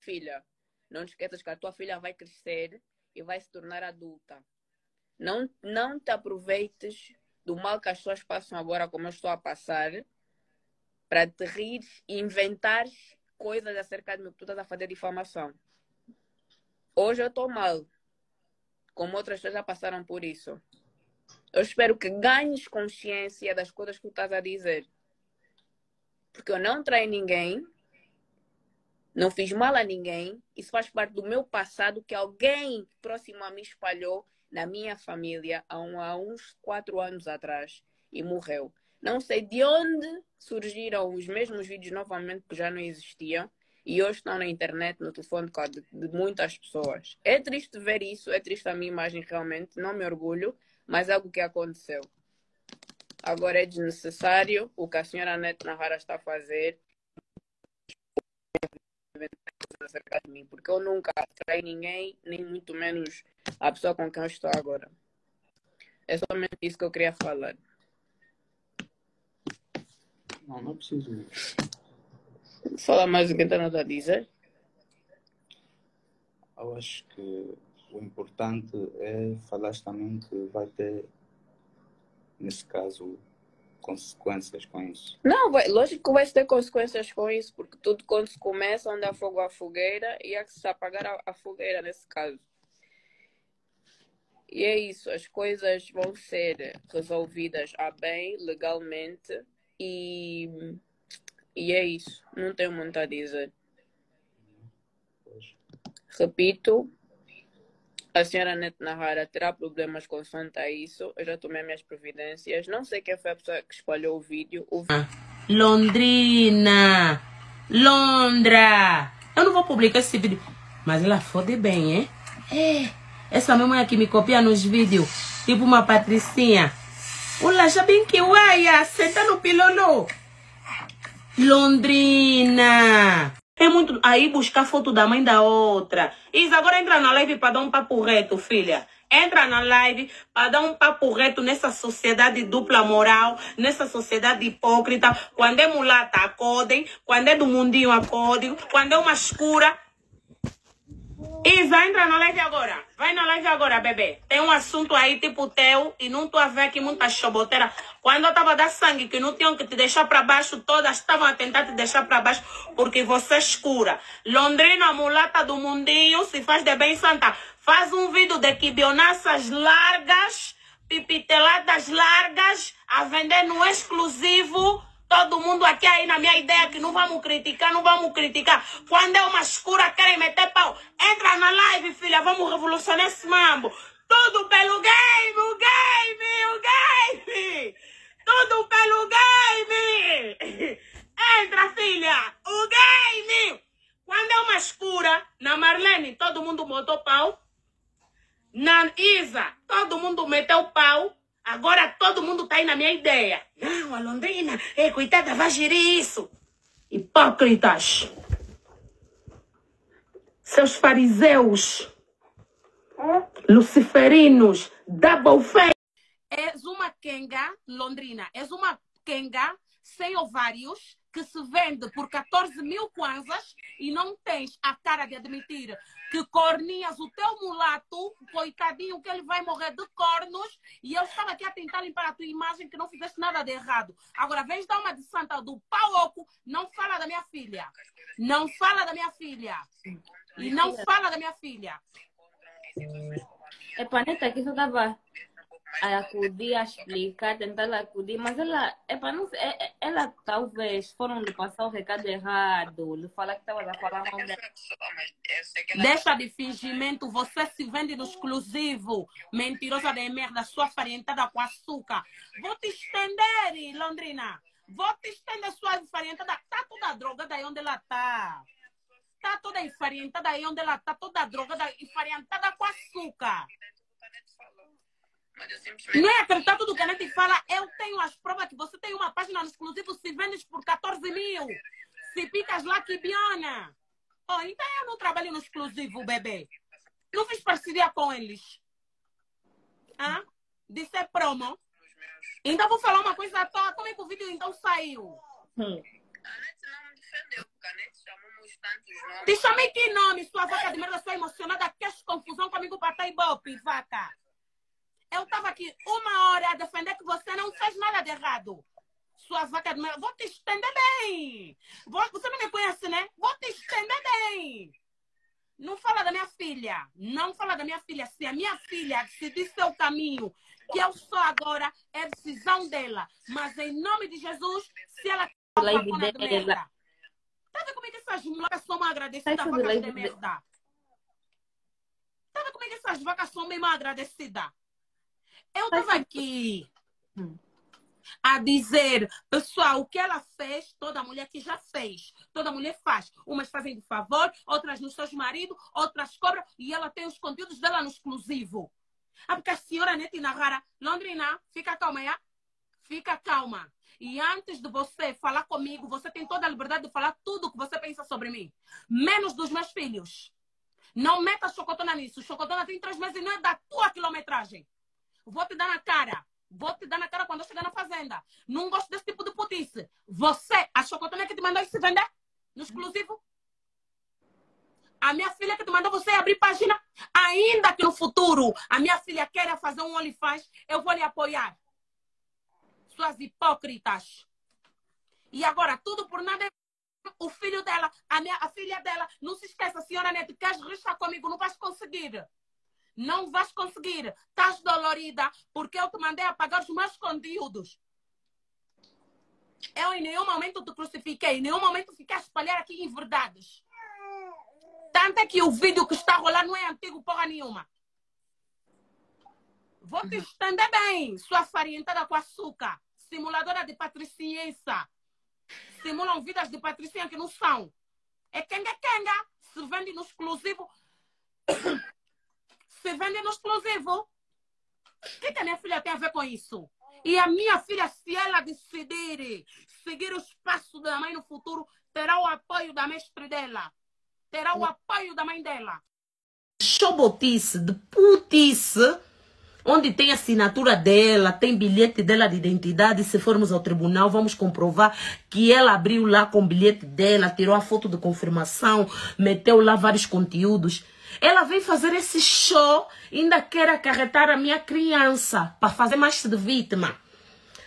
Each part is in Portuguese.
filha. Não te esqueças que a tua filha vai crescer e vai se tornar adulta. Não, não te aproveites do mal que as pessoas passam agora, como eu estou a passar, para te rir e inventar coisas acerca de mim que tu estás a fazer difamação. Hoje eu estou mal, como outras pessoas já passaram por isso. Eu espero que ganhes consciência das coisas que tu estás a dizer. Porque eu não traí ninguém, não fiz mal a ninguém. Isso faz parte do meu passado que alguém próximo a mim espalhou na minha família há, um, há uns quatro anos atrás e morreu. Não sei de onde surgiram os mesmos vídeos novamente que já não existiam e hoje estão na internet, no telefone de, de muitas pessoas. É triste ver isso, é triste a minha imagem realmente, não me orgulho, mas é algo que aconteceu. Agora é desnecessário o que a senhora Nete Nahara está a fazer acerca de mim, porque eu nunca traí ninguém, nem muito menos a pessoa com quem eu estou agora. É somente isso que eu queria falar. Não, não preciso. Fala mais o que tem nada a dizer. Eu acho que o importante é falar também que vai ter, nesse caso, consequências com isso. Não, vai, lógico que vai ter consequências com isso, porque tudo quando se começa, onde há fogo a fogueira, e há que se apagar a, a fogueira nesse caso. E é isso, as coisas vão ser resolvidas a bem, legalmente, e, e é isso. Não tenho muito a dizer. Repito, a senhora Net Nahara terá problemas com a isso. Eu já tomei minhas providências. Não sei quem foi a pessoa que espalhou o vídeo. O... Londrina! Londra! Eu não vou publicar esse vídeo. Mas ela fode bem, hein? É. Essa mamãe que me copia nos vídeos. Tipo uma patricinha. Olá, já bem que uaia. Senta no pilolo. Londrina! É muito. Aí buscar foto da mãe da outra. Isa, agora entra na live para dar um papo reto, filha. Entra na live para dar um papo reto nessa sociedade dupla moral, nessa sociedade hipócrita. Quando é mulata, acodem. Quando é do mundinho, acodem. Quando é uma escura, Isa, entra na live agora. Vai na live agora, bebê. Tem um assunto aí tipo teu e não tô a ver aqui muita choboteira. Quando eu tava dar sangue, que não tinham que te deixar para baixo, todas estavam a tentar te deixar para baixo porque você é escura. Londrina, mulata do mundinho, se faz de bem santa. Faz um vídeo de quibionaças largas, pipiteladas largas, a vender no exclusivo Todo mundo aqui aí na minha ideia que não vamos criticar, não vamos criticar. Quando é uma escura, querem meter pau. Entra na live, filha, vamos revolucionar esse mambo. Tudo pelo game, o game, o game. Tudo pelo game. Entra, filha, o game. Quando é uma escura, na Marlene, todo mundo botou pau. Na Isa, todo mundo meteu pau. Agora todo mundo tá aí na minha ideia. Não, a Londrina, é, coitada, vai gerir isso. Hipócritas. Seus fariseus. Luciferinos. Double face. És uma quenga, Londrina. És uma quenga sem ovários que se vende por 14 mil kwanzas e não tens a cara de admitir que cornias o teu mulato, coitadinho, que ele vai morrer de cornos, e eu estava aqui a tentar limpar a tua imagem que não fizeste nada de errado. Agora, vens dar uma de santa do pauoco, não fala da minha filha. Não fala da minha filha. E não fala da minha filha. É paneta que só estava a acudir, a explicar, tentar acudir, mas ela, é para não ela talvez foram lhe passar o recado errado, lhe falar que estava a falar mal dela. Deixa de fingimento, você se vende no exclusivo, mentirosa de merda, sua farintada com açúcar. Vou te estender, Londrina. Vou te estender sua farintada. Tá toda drogada aí onde ela tá. Tá toda enfarintada aí onde ela tá, toda drogada, enfarintada com açúcar. Não é acreditar tudo que a gente fala. Eu tenho as provas que você tem uma página no exclusivo, se vendes por 14 mil. Se picas lá, que biana. Oh, então eu não trabalho no exclusivo, bebê. Não fiz parceria com eles. Ah? Disse é promo. Então vou falar uma coisa à toa. Como é que o vídeo então saiu? Hum. A Anete não me defendeu, porque a Anete chamou-me Te chamei que nome, sua vaca de merda, sua emocionada, queres confusão comigo para tá ibope, vaca. Eu estava aqui uma hora a defender que você não fez nada de errado. Sua vaca de merda, vou te estender bem. Vou, você não me conhece, né? Vou te estender bem. Não fala da minha filha. Não fala da minha filha. Se a minha filha decidir seu caminho, que eu sou agora, é decisão dela. Mas em nome de Jesus, se ela uma de dela. merda. Tá vendo como é que essas mulheres são mal agradecidas vacas de merda? Tá vendo como é que essas vacas são mal agradecidas? Eu tava aqui Hum. a dizer, pessoal, o que ela fez, toda mulher que já fez. Toda mulher faz. Umas fazem de favor, outras nos seus maridos, outras cobram, e ela tem os conteúdos dela no exclusivo. Ah, porque a senhora Nete Nagara, Londrina, fica calma, já? Fica calma. E antes de você falar comigo, você tem toda a liberdade de falar tudo o que você pensa sobre mim. Menos dos meus filhos. Não meta chocotona nisso. Chocotona tem três meses e não é da tua quilometragem. Vou te dar na cara. Vou te dar na cara quando eu chegar na fazenda. Não gosto desse tipo de putice. Você, a chocotona que te mandou se vender no exclusivo? A minha filha que te mandou você abrir página, ainda que no futuro a minha filha queira fazer um OnlyFans, eu vou lhe apoiar. Suas hipócritas. E agora, tudo por nada, o filho dela, a, minha, a filha dela, não se esqueça, senhora Nete, queres rixar comigo, não vais conseguir. Não vais conseguir. Estás dolorida porque eu te mandei apagar os meus conteúdos. Eu em nenhum momento te crucifiquei, em nenhum momento fiquei a espalhar aqui inverdades. Tanto é que o vídeo que está rolar não é antigo porra nenhuma. Vou te estender bem, sua farinhentada com açúcar. Simuladora de patriciência. Simulam vidas de patricinha que não são. É kenga kenga. Se vende no exclusivo. Se vende no exclusivo. O que, que a minha filha tem a ver com isso? E a minha filha, se ela decidir seguir os passos da mãe no futuro, terá o apoio da mestre dela. Terá o apoio da mãe dela. Chobotice, de putice, onde tem assinatura dela, tem bilhete dela de identidade. Se formos ao tribunal, vamos comprovar que ela abriu lá com o bilhete dela, tirou a foto de confirmação, meteu lá vários conteúdos. Ela vem fazer esse show e ainda quer acarretar a minha criança para fazer mais de vítima.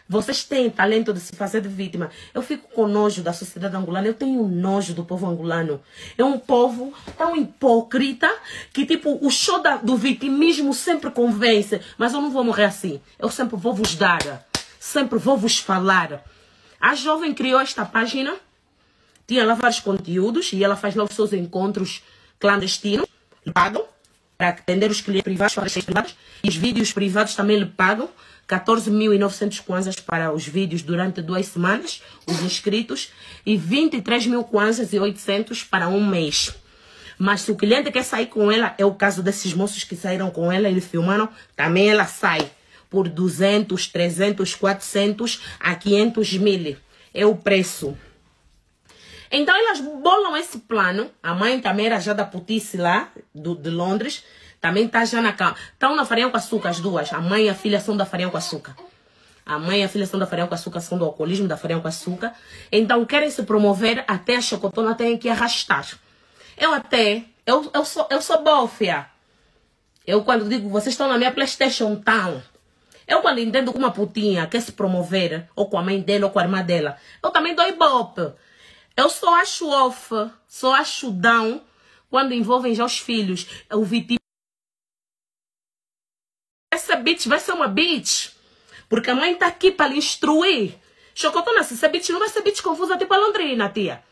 Vocês têm talento de se fazer de vítima. Eu fico com nojo da sociedade angolana. Eu tenho nojo do povo angolano. É um povo tão hipócrita que, tipo, o show da- do vitimismo sempre convence. Mas eu não vou morrer assim. Eu sempre vou vos dar. Sempre vou vos falar. A jovem criou esta página. Tinha lá vários conteúdos e ela faz lá os seus encontros clandestinos. Pagam para atender os clientes privados, para clientes privados. E os vídeos privados também lhe pagam 14.900 kwanzas para os vídeos durante duas semanas, os inscritos, e 23 mil kwanzas e 800 para um mês. Mas se o cliente quer sair com ela, é o caso desses moços que saíram com ela e filmaram, também ela sai por 200, 300, 400 a 500 mil. É o preço. Então elas bolam esse plano. A mãe também era já da putice lá, do, de Londres. Também está já na cama. Estão na farinha com açúcar as duas. A mãe e a filha são da farinha com açúcar. A mãe e a filha são da farinha com açúcar, são do alcoolismo da farinha com açúcar. Então querem se promover até a chocotona tem que arrastar. Eu até, eu, eu, sou, eu sou bófia. Eu quando digo, vocês estão na minha Playstation Town. Eu quando entendo que uma putinha quer se promover, ou com a mãe dela, ou com a irmã dela, eu também dou ibope. Eu só acho off, só acho down quando envolvem já os filhos. O vitim. Essa bitch vai ser uma bitch. Porque a mãe tá aqui para lhe instruir. Chocotona, se essa bitch não vai ser bitch confusa tipo a Londrina, tia.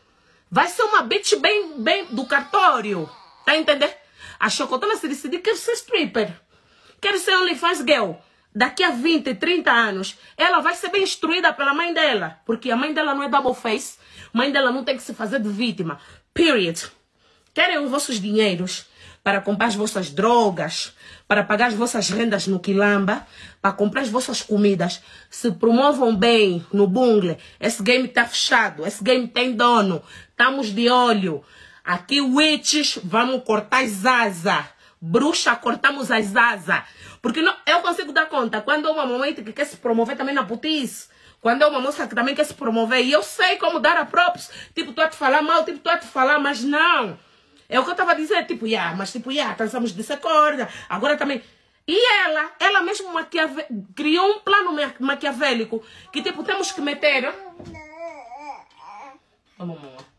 Vai ser uma bitch bem, bem do cartório. Tá entendendo? A Chocotona se decidir quer ser stripper. Quer ser OnlyFans girl. Daqui a 20, 30 anos, ela vai ser bem instruída pela mãe dela. Porque a mãe dela não é double face. Mãe dela não tem que se fazer de vítima. Period. Querem os vossos dinheiros para comprar as vossas drogas, para pagar as vossas rendas no quilamba, para comprar as vossas comidas. Se promovam bem no bungle. Esse game está fechado. Esse game tem dono. Estamos de olho. Aqui, witches, vamos cortar as asas. Bruxa, cortamos as asas. Porque não, eu consigo dar conta. Quando uma mamãe que quer se promover também na putice, Quando é uma moça que também quer se promover, e eu sei como dar a props, tipo, tu a te falar mal, tipo, tu a te falar, mas não. É o que eu estava a dizer, tipo, yeah, mas tipo, yeah, cansamos dessa corda, agora também. E ela, ela mesmo maquiave... criou um plano ma- maquiavélico que, tipo, temos que meter. Vamos, mamãe.